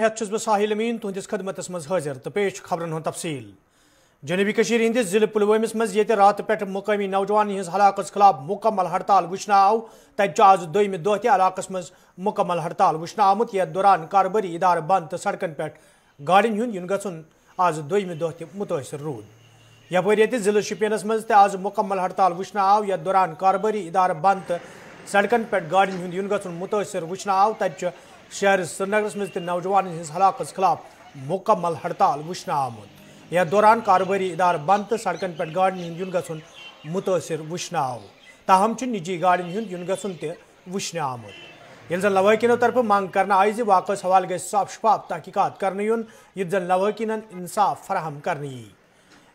बह साहिल अमीन तुंदिस खदमत मज तो पेश खबरन हूँ तफसील जनूबी हंदिस ज़िले पुलवमस मज ये रात पे मुकामी नौजवान हज हलाकत खिलाफ मुकम्मल हड़ताल वुचन आव तत आज दोम दह तलाक मज मुकम्मल हड़ताल वुचन आमुत यथ दौरान कारोबारी इदार बंद तो सड़कन पे गाड़न हूँ इन गन आज दोम दह मुतासर रूद यपर ज़िले शुपियनस मज आज मुकम्मल हड़ताल वुचन आव यथ दौरान कारोबारी इदार बंद तो सड़कन पे गाड़न हूँ इन गन मुतासर वुचन आव तत शहर श्रीनगर मज नौजवान हज हलाकत खिलाफ मुकम्मल हड़ताल वुचन आमुत यथ दौरान कारोबारी इदार बंद तो सड़कन पे गाड़न इन गन मुतासर वुचन आव ताहम निजी गाड़न हूँ गन तुचन आमुत ये लवाकिनो तरफ़ मांग करना आई जि हवाल ग साफ़ शफाफ तहकीकत कर युन जन लवाकिन इंसाफ फराहम कर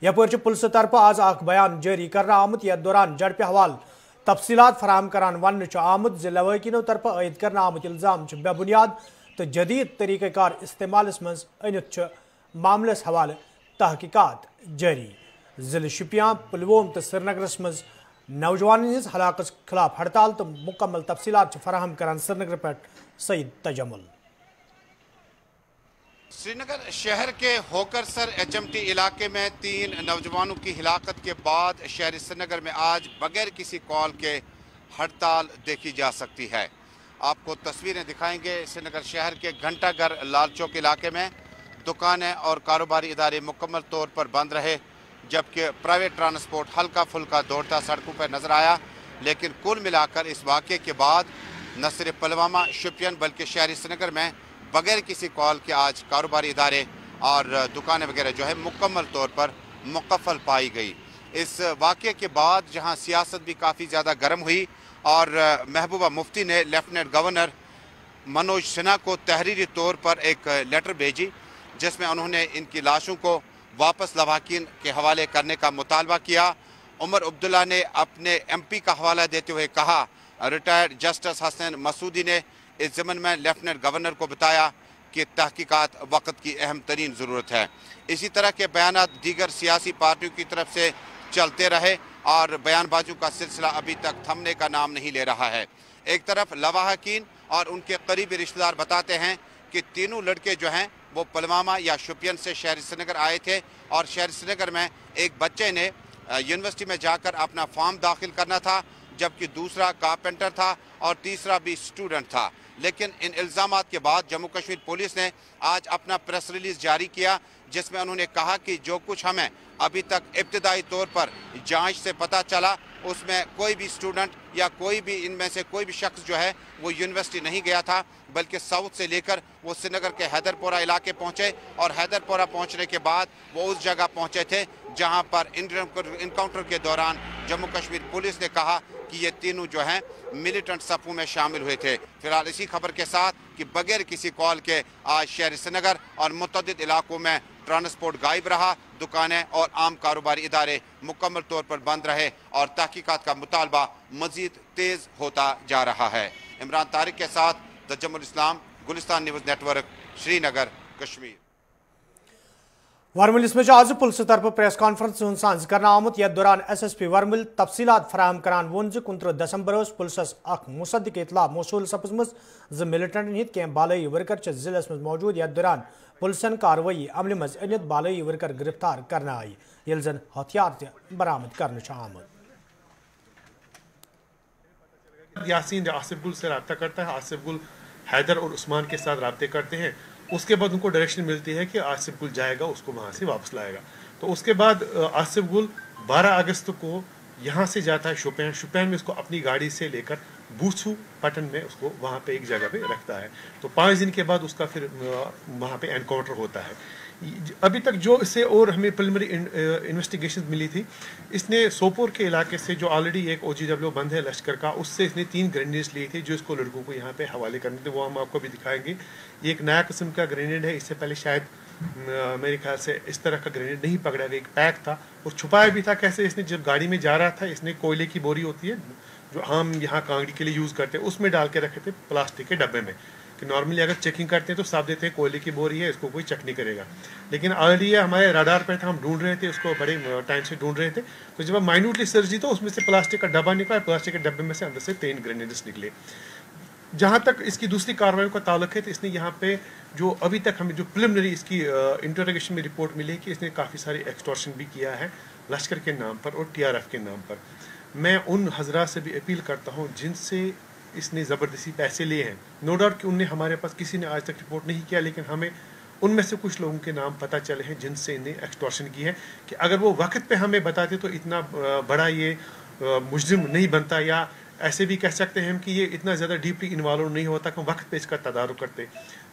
यपर पुलिस तरफ़ आज अख बयान जारी कर आमुत। यथ दौरान जड़प हवाल तफसीलात फराम करान वन आमुत जि लवाकिनो तरफ़ आयद कर आमुत इल्ज़ाम बेबुनियाद तो जदीद तरीक़ार इस्तेमाल मज अनित मामलस हवाल तहकीकत जारी। ज़िले शुपियाँ, पुलवोम तो श्रीनगर मज नौजवान हज हलाकत खिलाफ हड़ताल तो मुकम्मल तफसीलात फराहम करान श्रीनगर पे सईद तजमुल। श्रीनगर शहर के होकरसर एचएमटी इलाके में तीन नौजवानों की हिलाकत के बाद शहर श्रीनगर में आज बगैर किसी कॉल के हड़ताल देखी जा सकती है। आपको तस्वीरें दिखाएँगे श्रीनगर शहर के घंटाघर लाल चौक इलाके में। दुकानें और कारोबारी इदारे मुकम्मल तौर पर बंद रहे, जबकि प्राइवेट ट्रांसपोर्ट हल्का फुल्का दौड़ता सड़कों पर नज़र आया। लेकिन कुल मिलाकर इस वाक़े के बाद न सिर्फ़ पुलवामा शुपियन, बल्कि शहरी श्रीनगर में बगैर किसी कॉल के आज कारोबारी इदारे और दुकानें वगैरह जो है मुकम्मल तौर पर मुकफल पाई गई। इस वाक़े के बाद जहाँ सियासत भी काफ़ी ज़्यादा गर्म हुई और महबूबा मुफ्ती ने लेफ्टिनेंट गवर्नर मनोज सिन्हा को तहरीरी तौर पर एक लेटर भेजी, जिसमें उन्होंने इनकी लाशों को वापस लवाकिन के हवाले करने का मुतालबा किया। उमर अब्दुल्ला ने अपने एमपी का हवाला देते हुए कहा, रिटायर्ड जस्टिस हसन मसूदी ने इस जमन में लेफ्टिनेंट गवर्नर को बताया कि तहकीकात वक्त की अहम तरीन ज़रूरत है। इसी तरह के बयान दीगर सियासी पार्टियों की तरफ़ से चलते रहे और बयानबाजों का सिलसिला अभी तक थमने का नाम नहीं ले रहा है। एक तरफ़ लवाहकीन और उनके करीबी रिश्तेदार बताते हैं कि तीनों लड़के जो हैं, वो पुलवामा या शुपियन से शहर श्रीनगर आए थे और शहर श्रीनगर में एक बच्चे ने यूनिवर्सिटी में जाकर अपना फॉर्म दाखिल करना था, जबकि दूसरा कारपेंटर था और तीसरा भी स्टूडेंट था। लेकिन इन इल्ज़ाम के बाद जम्मू कश्मीर पुलिस ने आज अपना प्रेस रिलीज़ जारी किया, जिसमें उन्होंने कहा कि जो कुछ हमें अभी तक इब्तदाई तौर पर जाँच से पता चला, उसमें कोई भी स्टूडेंट या कोई भी इनमें से कोई भी शख्स जो है, वो यूनिवर्सिटी नहीं गया था, बल्कि साउथ से लेकर वो श्रीनगर के हैदरपोरा इलाके पहुँचे और हैदरपोरा पहुँचने के बाद वो उस जगह पहुँचे थे जहाँ पर इनकाउंटर के दौरान जम्मू कश्मीर पुलिस ने कहा कि ये तीनों जो हैं मिलिटेंट सफ़ों में शामिल हुए थे। फ़िलहाल इसी खबर के साथ कि बगैर किसी कॉल के आज शहर श्रीनगर और मुतद इलाकों में ट्रांसपोर्ट गायब रहा, दुकानें और आम कारोबारी इदारे मुकम्मल तौर पर बंद रहे और तहकीकत का मुतालबा मजीद तेज़ होता जा रहा है। इमरान तारिक के साथ द इस्लाम, गुलिस्तान न्यूज़ नेटवर्क, श्रीनगर, कश्मीर। वर्मिल आज पुलिस तरफ़ प्रेस कॉन्फ्रेंस सांस कर आमुत यथ दौरान एस एस पी वर्मिल, तफसीलात फराम करान वोन कुनत्रह दसंबर पुलिस मुसदिक इतला, मौसूल सपजम ज मिलिटेंटन हिंद कह बालई वर्कर ज़िले में मौजूद यथ दौरान पुलिसन कार्रवाई अमल मज अनित बालई वर्कर गिरफ़्तार कर आई। ये जन हथियार तह बरामद कर यासीन आसिफ गुल से रबता करता है, आसिफ गुल हैदर और उस्मान के साथ रबते करते हैं। उसके बाद उनको डायरेक्शन मिलती है कि आसिफ गुल जाएगा, उसको वहाँ से वापस लाएगा। तो उसके बाद आसिफ गुल 12 अगस्त को यहाँ से जाता है शुपैन। शुपैन में उसको अपनी गाड़ी से लेकर बूसू पटन में उसको वहाँ पे एक जगह पे रखता है। तो पाँच दिन के बाद उसका फिर वहाँ पे एनकाउंटर होता है। अभी तक जो इससे और हमें प्रिलिमिनरी इन्वेस्टिगेशन मिली थी, इसने सोपोर के इलाके से जो ऑलरेडी एक ओ बंद है लश्कर का, उससे इसने तीन ग्रेनेड्स लिए थे जो इसको लड़कों को यहाँ पे हवाले करने थे, वो हम आपको भी दिखाएँगे। ये एक नया किस्म का ग्रेनेड है, इससे पहले शायद मेरे ख्याल से इस तरह का ग्रेनेड नहीं पकड़ा गया, एक पैक था, और छुपाया भी था कैसे इसने, जब गाड़ी में जा रहा था, इसने कोयले की बोरी होती है, जो हम यहाँ कांगड़ी के लिए यूज़ करते हैं उसमें डाल के रखे थे प्लास्टिक के डब्बे में। कि नॉर्मली अगर चेकिंग करते हैं तो साफ़ देते हैं, कोयले की बोरी है, इसको कोई चेक नहीं करेगा। लेकिन ऑलरेडी हमारे राडार पर था, हम ढूंढ रहे थे उसको बड़े टाइम से ढूंढ रहे थे। तो जब हम माइन्यूटली सर्च दी तो उसमें से प्लास्टिक का डब्बा निकला प्लास्टिक के डब्बे में से अंदर से तीन ग्रेनेड्स निकले। जहाँ तक इसकी दूसरी कार्रवाई का ताल्लुक है तो इसने यहाँ पे जो अभी तक हमें जो प्रिलिमिनरी इसकी इंटरोगेशन में रिपोर्ट मिली है कि इसने काफ़ी सारी एक्सटॉर्शन भी किया है, लश्कर के नाम पर और टीआरएफ के नाम पर। मैं उन हजरा से भी अपील करता हूँ, जिनसे इसने ज़बरदस्ती पैसे लिए हैं। नो डाउट कि उनने हमारे पास किसी ने आज तक रिपोर्ट नहीं किया, लेकिन हमें उनमें से कुछ लोगों के नाम पता चले हैं जिनसे इन्हें एक्सटॉर्शन की है कि अगर वो वक्त पे हमें बताते तो इतना बड़ा ये मुजरिम नहीं बनता या ऐसे भी कह सकते हैं हम कि ये इतना ज़्यादा डीपली इन्वॉल्व नहीं होता कि वक्त पे इसका तदारुक करते।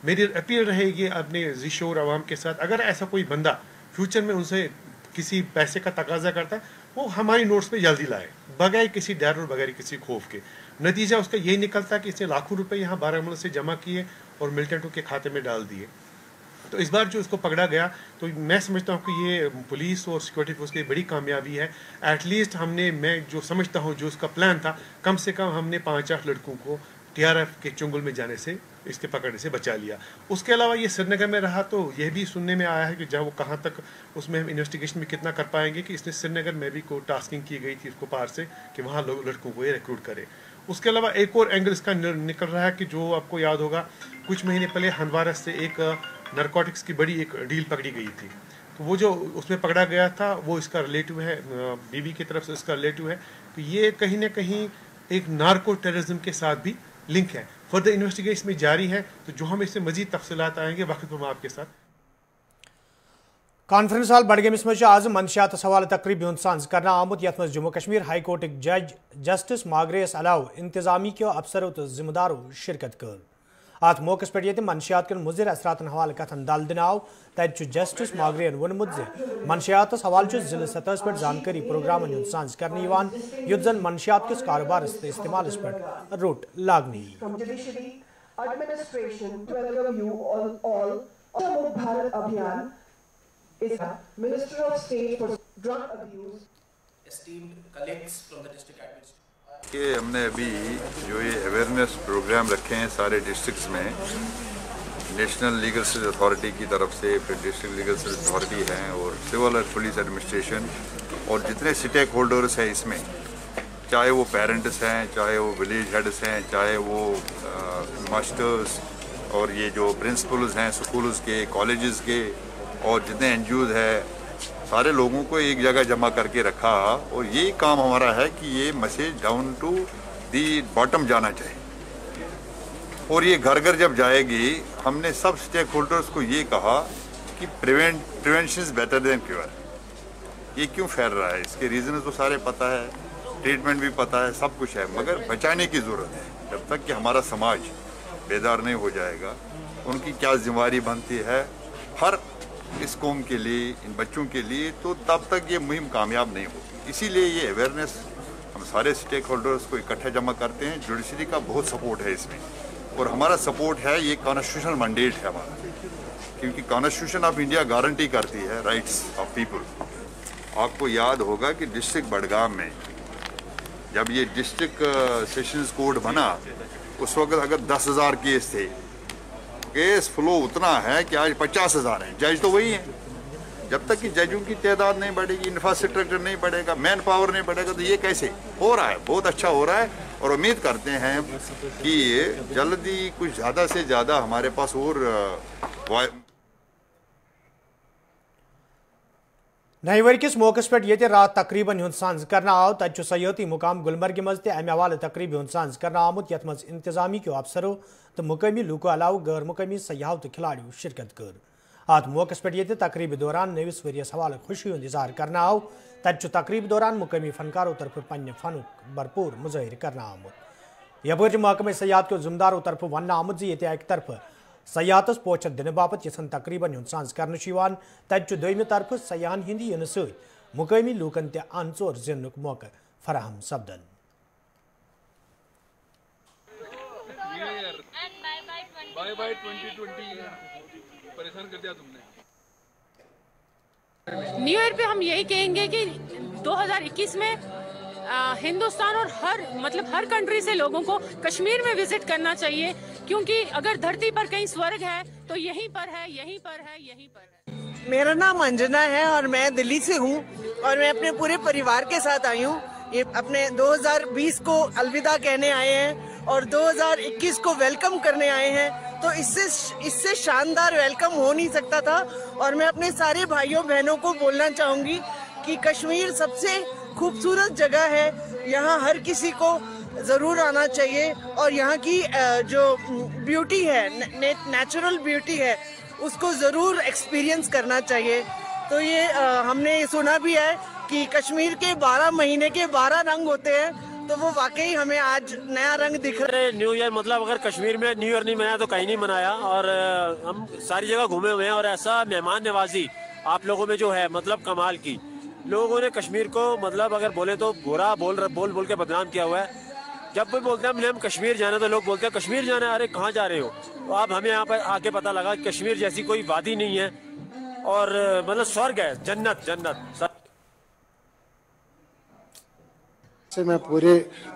मेरी अपील रहेगी अपने जिशोर आवाम के साथ, अगर ऐसा कोई बंदा फ्यूचर में उनसे किसी पैसे का तकाजा करता है वो हमारी नोट्स पे जल्दी लाए, बगैर किसी डर और बगैर किसी खौफ के। नतीजा उसका यही निकलता कि इसने लाखों रुपए यहाँ बारामूला से जमा किए और मिलिटेंटों के खाते में डाल दिए। तो इस बार जो इसको पकड़ा गया तो मैं समझता हूँ कि ये पुलिस और सिक्योरिटी फोर्स की बड़ी कामयाबी है। एटलीस्ट हमने, मैं जो समझता हूँ, जो उसका प्लान था, कम से कम हमने पाँच आठ लड़कों को टीआरएफ के चुंगल में जाने से, इसके पकड़ने से बचा लिया। उसके अलावा ये श्रीनगर में रहा तो यह भी सुनने में आया है कि जब वो कहाँ तक, उसमें हम इन्वेस्टिगेशन में कितना कर पाएँगे कि इसने श्रीनगर में भी को टास्किंग की गई थी उसको पार से, कि वहाँ लोग, लड़कों को ये रिक्रूट करे। उसके अलावा एक और एंगल इसका निकल रहा है कि जो आपको याद होगा, कुछ महीने पहले हनवारस से एक नरकोटिक्स की बड़ी एक डील पकड़ी गई थी। तो वो जो उसमें पकड़ा गया था, वो इसका रिलेटिव है बीबी की तरफ़ से इसका रिलेटिव है तो ये कहीं ना कहीं एक नार्को टेररिज्म के साथ भी लिंक है। फर्दर इन्वेस्टिगेशन में जारी है तो जो हम इससे मजीद तफसलत आएँगे वक्त पर आपके साथ। कॉन्फ्रेंस हाल बडगमिस मज आज मनशियात हवाले तकरीब साज कर आमुत ये जम्मू कश्मीर हाई कोर्ट जज जस्टिस मागरेस अलाव इंतजामी के अफसरों तो जिम्मेदारों शिरकत कर अत मौके पे मनशियात कन मुजर असरात हवाले कथन दल दिन आव तत जस्टिस मागरेन वोनमुत मनशियात हवाल ज़िले सतह पे जानकारी प्रोग्राम साँझ कर युद्ध जन किस कारोबार इस्तेमाल पे रुट लागनी Minister of State for Drug Abuse, esteemed colleagues from the district administration. कि हमने अभी जो ये अवेयरनेस प्रोग्राम रखे हैं सारे डिस्ट्रिक्ट्स में नेशनल लीगल सर्विस अथॉरिटी की तरफ़ से फिर डिस्ट्रिक्ट लीगल सर्विस अथॉरिटी हैं और सिविल और पुलिस एडमिनिस्ट्रेशन और जितने स्टेक होल्डर्स हैं इसमें चाहे वो पेरेंट्स हैं चाहे वो विलेज हेड्स हैं चाहे वो मास्टर्स और ये जो प्रिंसिपल्स हैं स्कूल्स के कॉलेजेस के और जितने एन है, सारे लोगों को एक जगह जमा करके रखा और यही काम हमारा है कि ये message down to the bottom जाना चाहिए। और ये घर घर जब जाएगी, हमने सब स्टेक होल्डर्स को ये कहा कि prevent prevention better than cure ये क्यों फैल रहा है? इसके रीजन तो सारे पता है ट्रीटमेंट भी पता है, सब कुछ है, मगर बचाने की ज़रूरत है। जब तक कि हमारा समाज बेदार नहीं हो जाएगा, उनकी क्या जिम्मेवारी बनती है, हर इस कौम के लिए, इन बच्चों के लिए तो तब तक ये मुहिम कामयाब नहीं होगी इसीलिए ये अवेयरनेस हम सारे स्टेक होल्डर्स को इकट्ठे जमा करते हैं। जुडिशरी का बहुत सपोर्ट है इसमें। और हमारा सपोर्ट है, ये कॉन्स्टिट्यूशनल मैंडेट है हमारा। क्योंकि कॉन्स्टिट्यूशन ऑफ़ इंडिया गारंटी करती है राइट्स ऑफ़ पीपल आपको याद होगा कि डिस्ट्रिक्ट बडगाम में, जब ये डिस्ट्रिक्ट सेशंस कोर्ट बना, उस वक्त अगर दस हज़ार केस थे केस फ्लो उतना है कि आज पचास हज़ार हैं। जज तो वही हैं। जब तक कि जजों की तादाद नहीं बढ़ेगी इंफ्रास्ट्रक्चर नहीं बढ़ेगा मैन पावर नहीं बढ़ेगा तो ये कैसे? हो रहा है, बहुत अच्छा हो रहा है और उम्मीद करते हैं कि जल्दी कुछ ज़्यादा से ज़्यादा हमारे पास और नई वर किस मौके पे ये रात तकरीबन हूँ साँझ कर आव तत सयाती मुकाम गुलमर्ग मज अमे हवाले तकरीब हूँ साँझ कर आमुत ये इंतजामी के अफसरों तो मुकामी लूको अलाव गैर। मुकामी सयाहों तो खिलाड़ियों शिरकत कर। अत मौके पे ये तकरीब दौरान नविस वरियस हवाले खुशी हूँ इजहार कर आव तत तकरीब दौरान मुकामी फनकारों तरफ़ पन्न फन भरपूर मुजाहिर कर आमुत यपर महकमे सयाहत के जिम्मेदारों तरफ़ वन आमुत ये एक तरफ़। सयाहतस पोचत दिन बापत यसन तकरीबन हूँ साँझ कर तत दम तरफ़ सयाहन हिंद इन सकामी लूकन तन और जिन मौका, फराहम सपदन न्यू ईयर पे हम यही कहेंगे कि 2021 में हिंदुस्तान और हर मतलब हर कंट्री से लोगों को कश्मीर में विज़िट करना चाहिए, क्योंकि अगर धरती पर कहीं स्वर्ग है तो यहीं पर है, यहीं पर है, यहीं पर है। मेरा नाम अंजना है और मैं दिल्ली से हूँ और मैं अपने पूरे परिवार के साथ आई हूँ। ये अपने 2020 को अलविदा कहने आए हैं और 2021 को वेलकम करने आए हैं। तो इससे इससे शानदार वेलकम हो नहीं सकता था और मैं अपने सारे भाइयों, बहनों को बोलना चाहूँगी कि कश्मीर सबसे खूबसूरत जगह है। यहाँ हर किसी को ज़रूर आना चाहिए और यहाँ की जो ब्यूटी है नेचुरल ब्यूटी है, उसको ज़रूर एक्सपीरियंस करना चाहिए। तो ये हमने सुना भी है कि कश्मीर के 12 महीने के 12 रंग होते हैं तो वो वाकई हमें आज नया रंग दिख रहा है। न्यू ईयर मतलब अगर कश्मीर में न्यू ईयर नहीं मनाया तो कहीं नहीं मनाया और हम सारी जगह घूमे हुए हैं और ऐसा मेहमान नवाजी आप लोगों में जो है मतलब कमाल की। लोगों ने कश्मीर को मतलब अगर बोले तो बुरा बोल बोल बोल के बदनाम किया हुआ है। जब भी बोलते हैं हम कश्मीर जाना तो लोग बोलते हैं, कश्मीर जाना अरे, कहाँ जा रहे हो? तो अब हमें यहाँ पर आके पता लगा कश्मीर जैसी कोई वादी नहीं है। और मतलब स्वर्ग है, जन्नत जन्नत। से मैं पूरे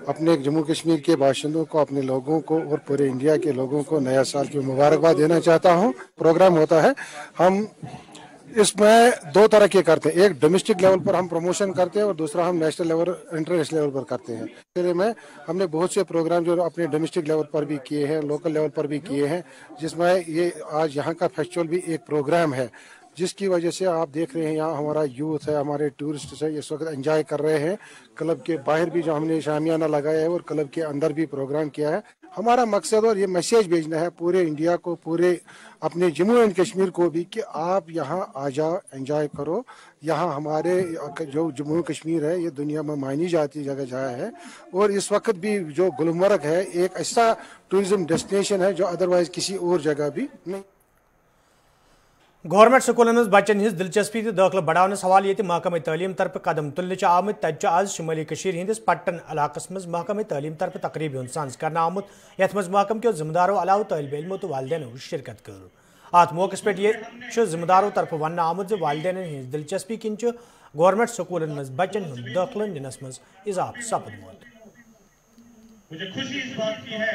अपने जम्मू कश्मीर के बाशिंदों को, अपने लोगों को और पूरे इंडिया के लोगों को नया साल की मुबारकबाद देना चाहता हूँ। प्रोग्राम होता है। हम इसमें दो तरह के करते हैं। एक डोमेस्टिक लेवल पर हम प्रमोशन करते हैं और दूसरा हम नेशनल लेवल इंटरनेशनल लेवल पर करते हैं। फिर में, हमने बहुत से प्रोग्राम जो अपने डोमेस्टिक लेवल पर भी किए हैं लोकल लेवल पर भी किए हैं, जिसमें ये आज यहाँ का फेस्टिवल भी एक प्रोग्राम है। जिसकी वजह से आप देख रहे हैं, यहाँ हमारा यूथ है, हमारे टूरिस्ट है, इस वक्त एंजॉय कर रहे हैं। क्लब के बाहर भी जो हमने शामियाना लगाया है और क्लब के अंदर भी प्रोग्राम किया है। हमारा मकसद और ये मैसेज भेजना है पूरे इंडिया को, पूरे अपने जम्मू एंड कश्मीर को भी कि आप यहाँ आ जाओ एंजॉय करो। यहाँ हमारे जो जम्मू कश्मीर है, ये दुनिया में मानी जाती जगह जगह है। और इस वक्त भी जो गुलमर्ग है, एक ऐसा टूरिज़्म डेस्टिनेशन है जो अदरवाइज़ किसी और जगह भी नहीं। गवर्नमेंट स्कूल मज बच्चन हज दिलचस्पी तो दाखिल बढ़ाने सवाल ये महकम तलीम तरफ़ कदम तुलने आमुत तज आज शुमाली हंदिस पट्टन इलाक मज महकम तलीम तरफ़ तकरीब सांस कर आमुत ये महकम के जिम्मेदारों अलाव तलब इलमो तो वालदेन शिरकत कर अत मौके पे यह जिम्मेदारों तरफ़ वन आमुत वालदेन हज दिलचस्पी किन गवर्नमेंट स्कूल मज बच्चन दाखिल दिनस मज इजाफ सपदमुत मुझे है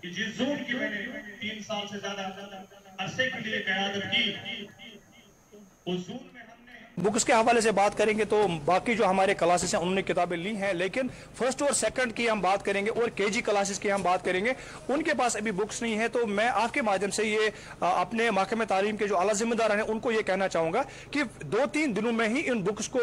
कि जिस जोन की मैंने तीन साल से ज़्यादा अरसे के लिए क्यादत की। उस जोन में बुक्स के हवाले से बात करेंगे तो बाकी जो हमारे क्लासेस हैं उन्होंने किताबें ली हैं, लेकिन फ़र्स्ट और सेकंड की हम बात करेंगे और केजी क्लासेस की हम बात करेंगे। उनके पास अभी बुक्स नहीं है तो मैं आपके माध्यम से ये अपने महकमे तालीम के जो अला जिम्मेदार हैं, उनको ये कहना चाहूँगा कि दो तीन दिनों में ही इन बुक्स को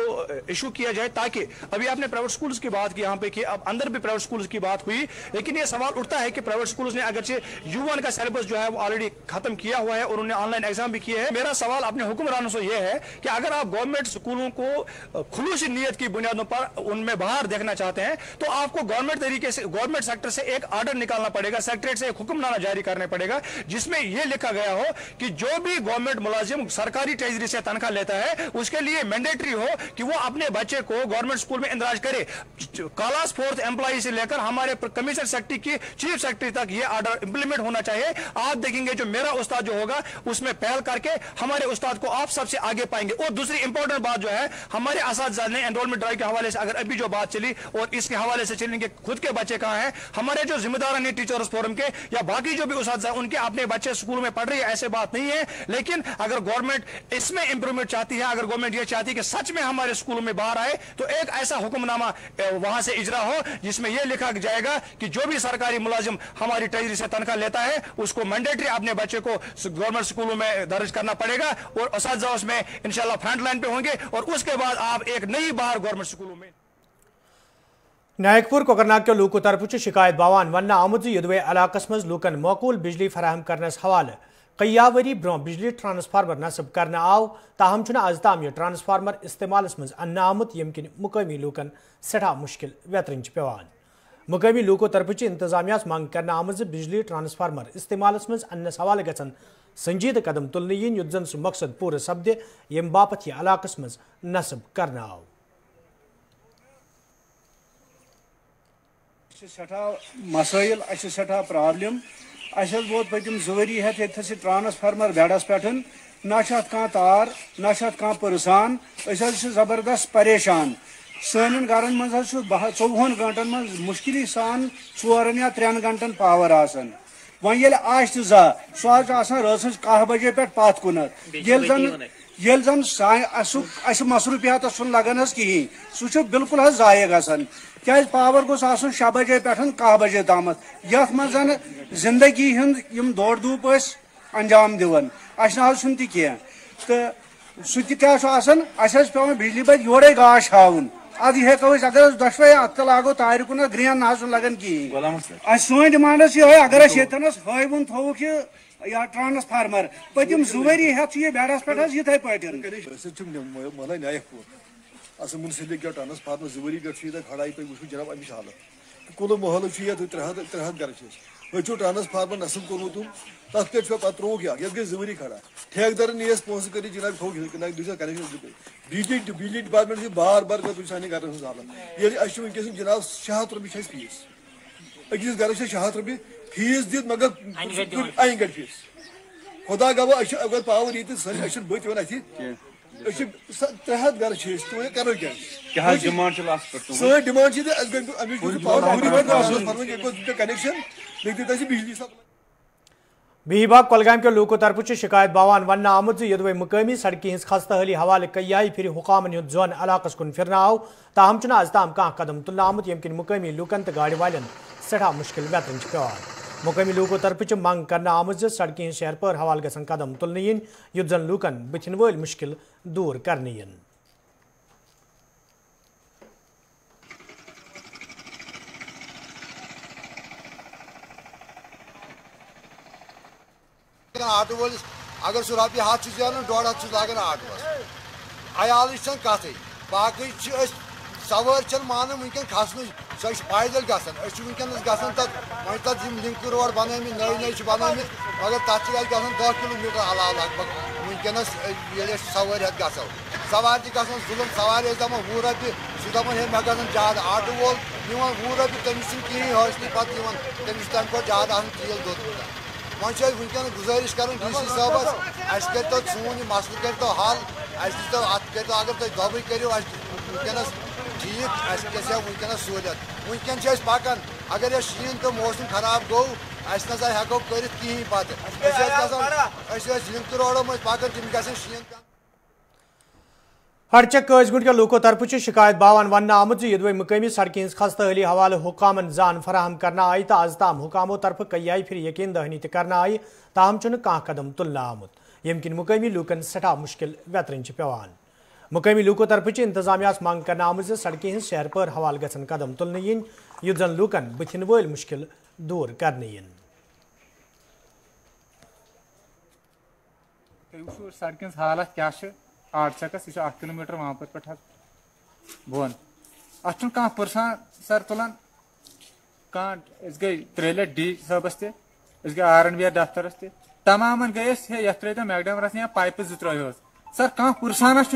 इशू किया जाए, ताकि अभी आपने प्राइवेट स्कूल की बात की, यहाँ पे कि अब अंदर भी प्राइवेट स्कूल की बात हुई, लेकिन ये सवाल उठता है कि प्राइवेट स्कूल ने अगरचे यूवन का सिलेबस जो है, वो ऑलरेडी खत्म किया हुआ है और उन्होंने ऑनलाइन एग्ज़ाम भी किए हैं। मेरा सवाल अपने हुक्मरानों से यह है कि अगर आप गवर्नमेंट स्कूलों को खुलूसी नीयत की बुनियादों पर उनमें बाहर देखना चाहते हैं तो आपको गवर्नमेंट तरीके से, गवर्नमेंट सेक्टर से एक ऑर्डर निकालना पड़ेगा, सेक्रेटरी से एक हुक्मनामा जारी करना पड़ेगा, जिसमें यह लिखा गया हो कि जो भी गवर्नमेंट मुलाजिम सरकारी ट्रेजरी से तनख्वाह लेता है, उसके लिए मैंडेटरी हो कि वो अपने बच्चे को गवर्नमेंट स्कूल में इंदराज करे। क्लास फोर्थ एम्प्लॉय से लेकर हमारे कमिश्नर सेक्रेटरी की चीफ सेक्रेटरी तक ये ऑर्डर इंप्लीमेंट होना चाहिए। आप देखेंगे जो मेरा उस्ताद जो होगा, उसमें पहल करके हमारे उस्ताद को आप सबसे आगे पाएँगे। और दूसरी इंपॉर्टेंट बात जो है, हमारे इस ने एनरोलमेंट ड्राइव के हवाले से अगर अभी जो बात चली और इसके हवाले से चलेंगे, खुद के बच्चे कहाँ हैं? हमारे जो जिम्मेदार हैं टीचर्स फोरम के या बाकी जो भी उस उनके अपने बच्चे स्कूल में पढ़ रही है, ऐसे बात नहीं है। लेकिन अगर गवर्नमेंट इसमें इंप्रूवमेंट चाहती है, अगर गवर्नमेंट ये चाहती है कि सच में हमारे स्कूलों में बाहर आए तो एक ऐसा हुक्मनामा वहाँ से इजरा हो, जिसमें यह लिखा जाएगा कि जो भी सरकारी मुलाजिम हमारी ट्रेजरी से तनख्वाह लेता है, उसको मैंडेटरी अपने बच्चे को गवर्नमेंट स्कूलों में दर्ज करना पड़ेगा और उस उसमें इंशाल्लाह फ्रंट लाइन पे होंगे और उसके बाद आप एक नई बार गवर्नमेंट स्कूलों में। नायकपुर कोकरनाग के लूक तरफ़ शिकायत बवान वन आमुत युदवे इलाकस मज लूकन मकूल बिजली फराहम करनस हवाले। कया वरी ब्रो बिजली ट्रांसफार्मर नस्ब कर आव ताहम आज ताम यह ट्रांसफार्मर इस्तेमाल मज अन्न आमुत यम किन मुकामी लूकन सठा मुश्किल वेतरन पेवान। मुकामी लूको तरफ़ इंतजामिया मांग कर आम बिजली ट्रांसफार्मर इस्तेमाल मज अन्नस हवाले गन संजीद कदम तुलने इन युत जन सह मकसद पूर सपदे यम बापत यह इलाकस मज नस्ब कर आव सठा मसाइल सठा प्रॉब्लम अस वोत पतम जवरी हेत ये ट्रांसफार्मर बेडस पे ना कह तार ना कह पुरसान ज़बरदस्त परेशान। सन गरन मज चौवन घंटन मज मुश्किल सान चोरन या त्रेन घंटन पावर आसान। वह ये तो जा सह कह बजे पे पत कुन ये जन मसरूफियात लगन कहें सह बिल्कुल जाय गसान क्या पावर गोस शे बजे पे कह बजे तम ये मन ज़िंदगी हंद दौड़ धूप अंजाम दिवन। अन तह तो सह पे बिजली बद योरे गाश हावन अद हेको अगर दशवे अत लागो तार कुन ग्रेन ना लगन कहें सोन डिमांड ये अगर हवन थोक या ट्रांसफार्मर पतिम जुवरी हेत ये बेड़स पे इथे पे वो जनाब अमिश हालत कुल मोहल त्रे हथ त्रे हथ वो ट्रांसफार्मर नसब कोर्मुत तथ पे पे त्रो क्या ये गई जुवरी खड़ा ठेकेदार नीस पोस कर जनाब थो कनेक्शन बिजली बिजली डिपार्टमेंट बार बार कर सान गर हालत ये वनकस जनाब शे हथ रुपये फ़ीस अकिस गर शे हथ रुपये फ़ीस दित मगर अन गट फ़ीस खुदा गवा अगर पावर ये अ बत वन अथ त्रे हथ गर करो क्या? सर डिमांड कनेक्शन बिजली सब बिहीबाग कुलगाम के लोको तरफ़ शिकायत बावान वन आमुत यदवे मुकामी सड़की हज खस्ता हवाले कई फिर हुकामन जोन इलाकस कुन फिर आव ताहम आज ताम कह कदम तुल आमुत यम मुकामी लूकन तो गाड़ी वालन सठा मुश्किल वेतन पेवान मुकामी लूको तरफ़ से मंग कर आम सड़क शहर पर हवाल ग कदम तुल इन युत जन लूकन बथिन वल मुश्किल दूर कर आटो वलिस अगर सह रोपये हथ जान डोड़ हथ लागन आटोस अयाल कथ बाकी सवार मान वनकन खसन सह पैदल गसान वनकस गसान तक वो तक लिंक रोड बन नई नई बन मगर तथ गसान दह किलोमीटर अलाव लग भग वनकस ये सवार हेत गो सवार तक जुलम, सवार दपान वह रोपये सह दपान मे गसान ज़्यादा आटो वोल दिवान वह रोपये तमिस कहें हासिल पे तमिस तम खुद ज़्यादा तेल दोद वो वनकन गुजारिश कर डी सी तो सोन मसल कर तो हल अत अगर तुम दबे करो वनकस ठीक अस वनकस सहूलियत वनकन पकान अगर शीन तो मौसम खराब गो अस ना हेको कर कहें पे लिंक रोडो मज पकान तम ग शीन हरचक कजगुट के लोको तरफ़ शिकायत बावन वन आमुत यदवे मुकामी सड़क हज खस्ता अली हवाले हुकामन जान फराहम करना आई तो आज ताम हुकामों तरफ़ कई आई फिर यकीन दहनी करना आई ताहम कह कदम तुल आमुत यम किन मुकामी लूकन सठा मुश्किल वेतरन पेवान मुकामी लूको तरफ़ इंतजामिया मंग कर आम सड़क हज शहर पर हवाल गन कदम तुल इन युत जन लूकन बथिन वल मुश्किल दूर कर सड़क हालत क्या आठ चकस यह किलोमीटर वहाँ पर पे बोन अत कह पुरसान सर तुलान? कह गई त्रे लट डी सबस ते गई आर एन बी दफ्तर ते तमाम गए ये त्रे तो मैकडमरस या पाइप जो त्रो सर कह पुरसानस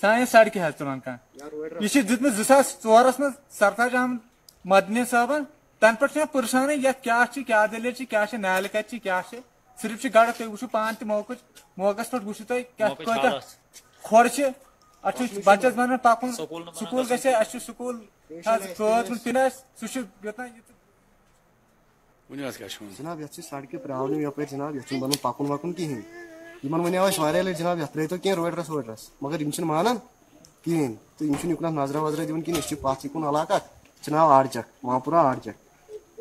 सान सड़क हज तुलान कह? यह दुत जो सास मज सरताज अहमद मदनी साहबन तन पे पुरसान ये क्या क्या दलील क्या नाल कत क्या सिर्फ़ गड़ तुम वो पान तक मौक मौकस पे वो तुम क्या खोर बच्चस बन पकुन स्कूल ग स्कूल जनाब ये सड़क प्रॉब्लम यप जनाब ये बन पकुन वकुन कहें इन वन वाले जनाब ये तो कह रोडरस वोडरस मगर इन मानान कहें तो इन युकन नज़र वजर दिवन कहें पथ युकन इलाका नाव आड़चक वहापुरा आड़चक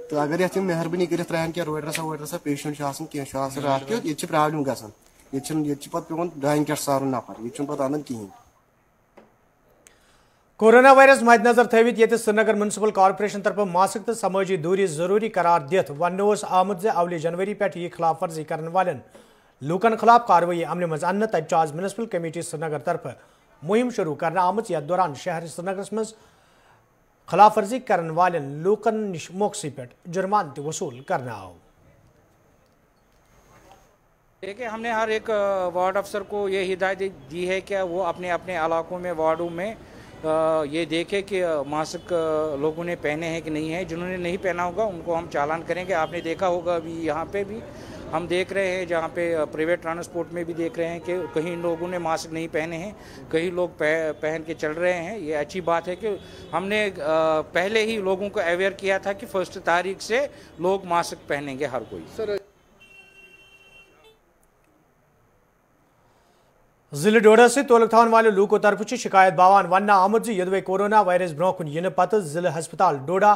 तो अगर ये मेहरबानी कर त्रान क्या रोडरसा वोडरसा पेशेंट कह रात ये प्रॉब्लम गसान ये सारुन नफर ये पे अन कहें कोरोना वायरस मद्देनजर थवित ये श्रीनगर म्यूनसिपल कॉर्पोरेशन तरफ़ मास्क तो समाजी दूरी ज़रूरी करार दिथ वन आमुत अवली जनवरी पे यह खिलाफ वर्जी कर वाले लूकन खिलाफ कार्रवाई अमल मज अन्न तब आज म्यूनसिपल कमेटी श्रीनगर तरफ़। मुहिम शुरू कर आमुत यथ दौरान शहर श्रीनगर मज खिलाफ वर्जी करने वाले लूकन मोकसी पे जुर्मान तसूल करना आव देखिए, हमने हर एक वार्ड अफसर को ये हिदायत दी है कि वो अपने अपने इलाकों में, वार्डों में ये देखे कि मास्क लोगों ने पहने हैं कि नहीं है। जिन्होंने नहीं पहना होगा, उनको हम चालान करेंगे। आपने देखा होगा अभी यहाँ पे भी हम देख रहे हैं जहाँ पे प्राइवेट ट्रांसपोर्ट में भी देख रहे हैं कि कहीं लोगों ने मास्क नहीं पहने हैं कहीं लोग पह, पहन के चल रहे हैं। ये अच्छी बात है कि हमने पहले ही लोगों को अवेयर किया था कि फ़र्स्ट तारीख से लोग मास्क पहनेंगे हर कोई। सर ज़िले डोडा से तोलक थान वाले लूको तरफ़ शिकायत बावान। वन आमुत यदवे कोरोना वायरस ब्रोह कुन पत ज़िले हस्पताल डोडा।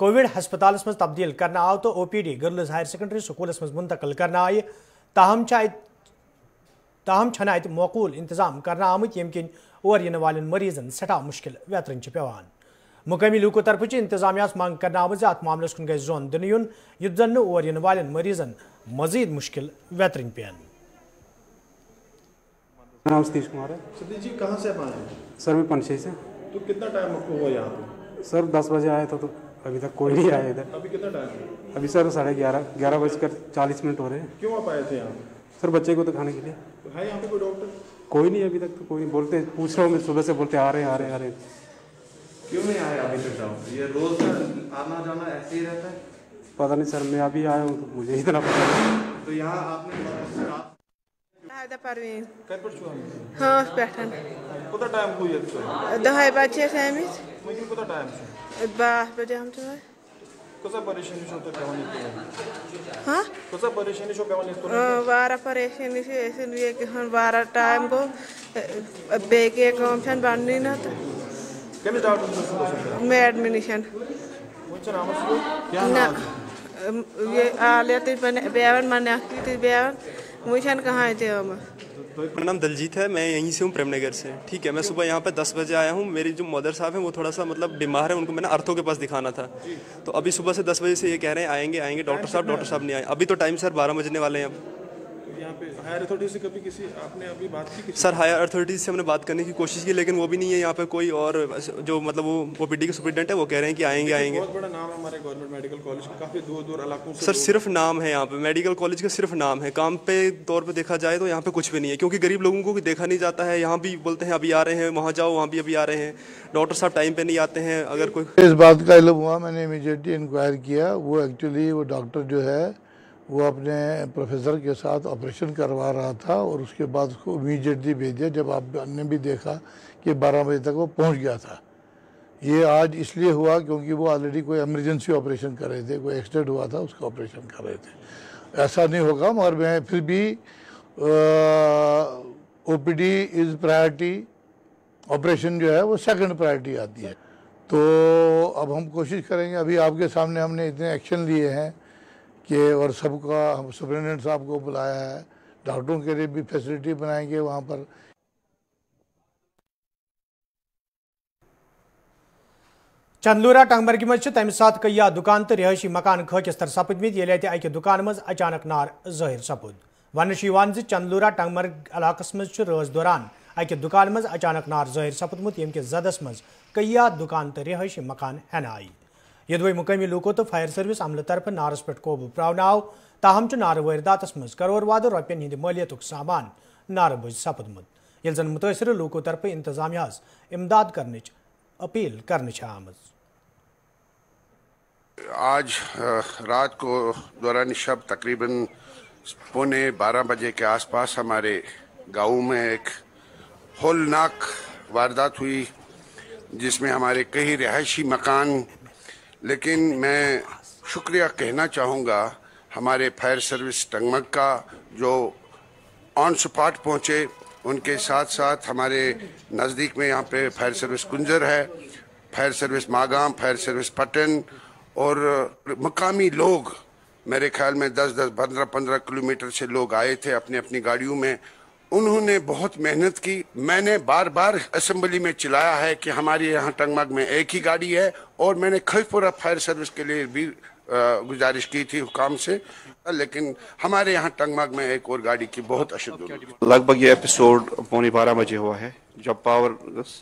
कोविड हस्पताल मज तब्दील करना आव तो O P D girls higher secondary school मज मुंतकल करना आय ताहम ताहम अत मौकूल इंतज़ाम करना आमुत यम किन और इन वाल मरीजन सठा मुश्किल व्यतरन पेवान मुकामी लूको तरफ़ इंतजामिया मांग कर आम अत मामलस कुन गई जोन दिन युन युत जन और इन वाल मरीजन मजीद मुश्किल व्यतरन पेन नाम सतीश कुमार है। सतीश जी कहाँ से आए सर मैं पंशे से। तो कितना टाइम आपको हुआ यहाँ पे? सर दस बजे आया था तो अभी तक कोई नहीं आया इधर। अभी कितना टाइम है? अभी सर साढ़े ग्यारह ग्यारह बजकर चालीस मिनट हो रहे हैं। क्यों आप आए थे यहाँ? सर बच्चे को दिखाने के लिए। तो है यहाँ पे कोई डॉक्टर कोई नहीं अभी तक तो कोई। नहीं बोलते पूछ रहा हूँ मैं सुबह से बोलते आ रहे आ रहे आ रहे क्यों नहीं आए अभी तक ये रोज आना जाना ऐसे ही रहता है? पता नहीं सर मैं अभी आया हूँ तो मुझे इतना पता नहीं। तो यहाँ आपने हाँ टाइम को ये दहाय बजे से आमित लेकिन कोता टाइम से बारह बजे हम कोसा परेशानी छो पेवन कोसा परेशानी छो पेवन बारह परेशानी से इसलिए कि हम बारह टाइम को बेके काम छन बननी ना केमिस डॉक्टर से मैं एडमिशन मुझे नाम से क्या नाम ये आले तो बने बेवन मने आखिर तो बेवन मुझे कहाँ आए थे हम मेरा नाम दलजीत है मैं यहीं से हूँ प्रेमनगर से। ठीक है मैं सुबह यहाँ पे दस बजे आया हूँ। मेरी जो मदर साहब हैं वो थोड़ा सा मतलब बीमार है उनको मैंने अर्थों के पास दिखाना था। तो अभी सुबह से दस बजे से ये कह रहे हैं आएँगे आएँगे। डॉक्टर साहब डॉक्टर साहब नहीं आए। अभी तो टाइम सर बारह बजने वाले हैं अब। यहाँ पे हायर अथॉरिटी से कभी किसी आपने अभी बात की सर हायर अथॉरिटीज से हमने बात करने की कोशिश की लेकिन वो भी नहीं है यहाँ पे कोई और जो मतलब वो वो पी के सुप्रिटेंडेंट है वो कह रहे हैं कि आएँगे आएँगे। बहुत बड़ा नाम है हमारे गवर्नमेंट मेडिकल कॉलेज का काफ़ी दूर दूर इलाकों से सर सिर्फ़ नाम है यहाँ पे मेडिकल कॉलेज का सिर्फ़ नाम है। काम पे तौर पर देखा जाए तो यहाँ पे कुछ भी नहीं है क्योंकि गरीब लोगों को भी देखा नहीं जाता है। यहाँ भी बोलते हैं अभी आ रहे हैं वहाँ जाओ वहाँ भी अभी आ रहे हैं। डॉक्टर साहब टाइम पे नहीं आते हैं अगर कोई इस बात का इल्म हुआ मैंने इमीडिएटली इंक्वायर किया। वो एक्चुअली वो डॉक्टर जो है वो अपने प्रोफेसर के साथ ऑपरेशन करवा रहा था और उसके बाद उसको इमीडिएटली भेज दिया। जब आपने भी देखा कि 12 बजे तक वो पहुँच गया था। ये आज इसलिए हुआ क्योंकि वो ऑलरेडी कोई इमरजेंसी ऑपरेशन कर रहे थे, कोई एक्सीडेंट हुआ था, उसका ऑपरेशन कर रहे थे। ऐसा नहीं होगा, मगर मैं फिर भी O P D is priority operation जो है वो सेकंड प्रायोरिटी आती है। तो अब हम कोशिश करेंगे, अभी आपके सामने हमने इतने एक्शन लिए हैं। कि और सबका, हम सुप्रिटेंडेंट साहब को बुलाया है। डॉक्टरों के लिए भी फैसिलिटी बनाएँगे वहाँ पर। चंदलूरा टंगमर्गी मज सात कया दुकान तो रिहायशी मकान खकिस्तर सपदमित ये अकि दुकान मज अचानक नार ज़ाहिर सपुद वन चंदलूरा टंगमर्ग इलाकस मज रोज दौरान अकि दुकान मज अचानक नार ज़ाहिर सपदमुत यम जदस मज कया दुकान तो रिहायशी मकान हन आई। यदवे मुकामी लूको तो फायर सर्विस अमल तरफ़ नारस पे कोब प्रावन आव ताहम नार वारदात मज करोर वाद रुपयन हंद मलियत सामान। नार बुझ सपदमुत ये जन मुतासर लूको तरफ़ इंतजामिया इमदाद कर अपील कर आमज। आज रात को दौरान शब तकरीबन पौने बारह बजे के आसपास हमारे गाँव में एक होलनाक वारदात हुई, जिसमें हमारे कई रिहायशी मकान लेकिन मैं शुक्रिया कहना चाहूँगा हमारे फायर सर्विस टंगमग का, जो ऑन स्पॉट पहुँचे, उनके साथ साथ हमारे नज़दीक में यहाँ पे फायर सर्विस कुंजर है, fire service Magam, fire service Pattan, और मकामी लोग, मेरे ख्याल में 10-10 15-15 किलोमीटर से लोग आए थे अपनी अपनी गाड़ियों में उन्होंने बहुत मेहनत की। मैंने बार बार असेंबली में चिल्लाया है कि हमारे यहाँ टंगमग में एक ही गाड़ी है और मैंने खजपुरा फायर सर्विस के लिए भी गुजारिश की थी हुकाम से। लेकिन हमारे यहाँ टंगमग में एक और गाड़ी की बहुत अशद लगभग ये एपिसोड पौने बारह बजे हुआ है। जब पावर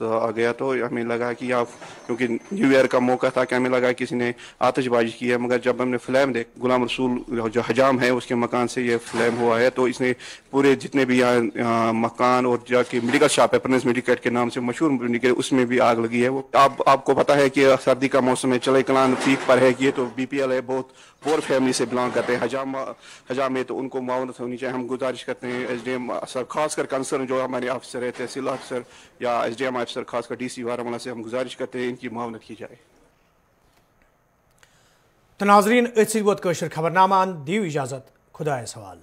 आ गया तो हमें लगा कि यहाँ क्योंकि न्यू ईयर का मौका था कि हमें लगा किसी ने आतिशबाजी की है मगर जब हमने फ्लैम देख गुलाम रसूल जो हजाम है उसके मकान से ये फ्लैम हुआ है तो इसने पूरे जितने भी यहाँ मकान और जाके मेडिकल शॉप है प्रिंस मेडिकेट के नाम से मशहूर मेडिकल उसमें भी आग लगी है। वो आप आपको पता है कि सर्दी का मौसम है चले कलान पीक पर है कि तो बी पी एल है बहुत पोर फैमिली से बिलोंग करते हैं हजाम हजाम है तो उनको मुआवनत होनी चाहिए। हम गुजारिश करते हैं एस डी एम अफसर खासकर कंसर्न जो हमारे अफसर है तहसील अफसर या एस डी एम अफसर खासकर डी सी वारामला से हम गुजारिश करते हैं इनकी मुआवनत की जाए। तो नाजरीन अत वोत खबरनामा, दी इजाज़त। खुदा सवाल